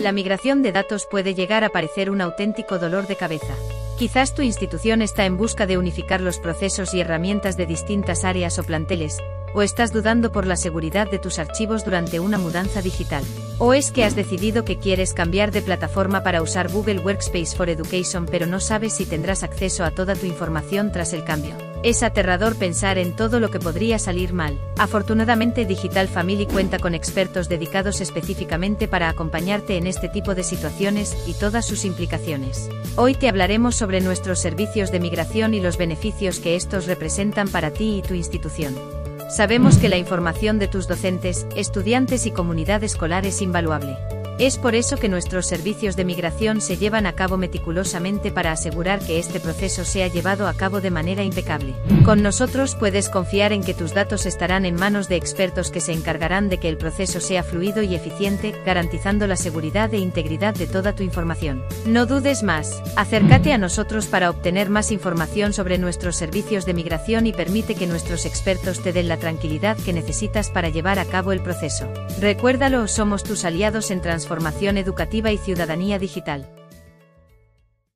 La migración de datos puede llegar a parecer un auténtico dolor de cabeza. Quizás tu institución está en busca de unificar los procesos y herramientas de distintas áreas o planteles, o estás dudando por la seguridad de tus archivos durante una mudanza digital. O es que has decidido que quieres cambiar de plataforma para usar Google Workspace for Education pero no sabes si tendrás acceso a toda tu información tras el cambio. Es aterrador pensar en todo lo que podría salir mal. Afortunadamente Digital Family cuenta con expertos dedicados específicamente para acompañarte en este tipo de situaciones y todas sus implicaciones. Hoy te hablaremos sobre nuestros servicios de migración y los beneficios que estos representan para ti y tu institución. Sabemos que la información de tus docentes, estudiantes y comunidad escolar es invaluable. Es por eso que nuestros servicios de migración se llevan a cabo meticulosamente para asegurar que este proceso sea llevado a cabo de manera impecable. Con nosotros puedes confiar en que tus datos estarán en manos de expertos que se encargarán de que el proceso sea fluido y eficiente, garantizando la seguridad e integridad de toda tu información. No dudes más, acércate a nosotros para obtener más información sobre nuestros servicios de migración y permite que nuestros expertos te den la tranquilidad que necesitas para llevar a cabo el proceso. Recuérdalo, somos tus aliados en transformación educativa y ciudadanía digital.